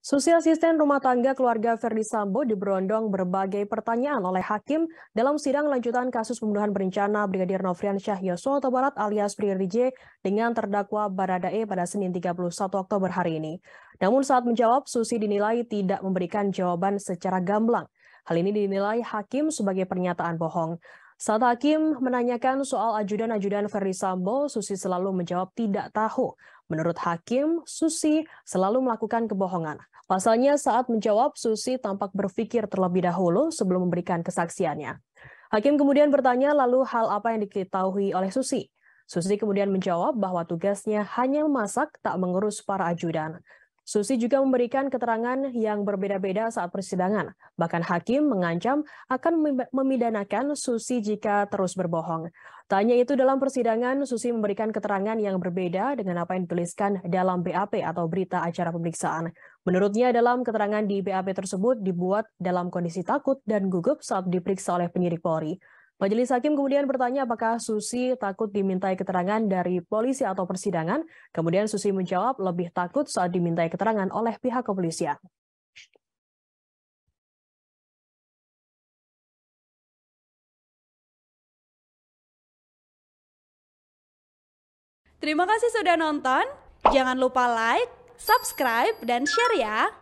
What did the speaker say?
Susi asisten rumah tangga keluarga Ferdi Sambo diberondong berbagai pertanyaan oleh hakim dalam sidang lanjutan kasus pembunuhan berencana Brigadir Nofrian Syah Yosua Barat alias Brigadir J dengan terdakwa Baradae pada Senin 31 Oktober hari ini. Namun saat menjawab, Susi dinilai tidak memberikan jawaban secara gamblang. Hal ini dinilai hakim sebagai pernyataan bohong. Saat hakim menanyakan soal ajudan-ajudan Ferdi Sambo, Susi selalu menjawab tidak tahu. Menurut hakim, Susi selalu melakukan kebohongan. Pasalnya saat menjawab, Susi tampak berpikir terlebih dahulu sebelum memberikan kesaksiannya. Hakim kemudian bertanya lalu hal apa yang diketahui oleh Susi. Susi kemudian menjawab bahwa tugasnya hanya memasak, tak mengurus para ajudan. Susi juga memberikan keterangan yang berbeda-beda saat persidangan. Bahkan hakim mengancam akan memidanakan Susi jika terus berbohong. Tanya itu dalam persidangan, Susi memberikan keterangan yang berbeda dengan apa yang dituliskan dalam BAP atau berita acara pemeriksaan. Menurutnya dalam keterangan di BAP tersebut dibuat dalam kondisi takut dan gugup saat diperiksa oleh penyidik Polri. Majelis Hakim kemudian bertanya apakah Susi takut dimintai keterangan dari polisi atau persidangan. Kemudian Susi menjawab lebih takut saat dimintai keterangan oleh pihak kepolisian. Terima kasih sudah nonton. Jangan lupa like, subscribe, dan share ya.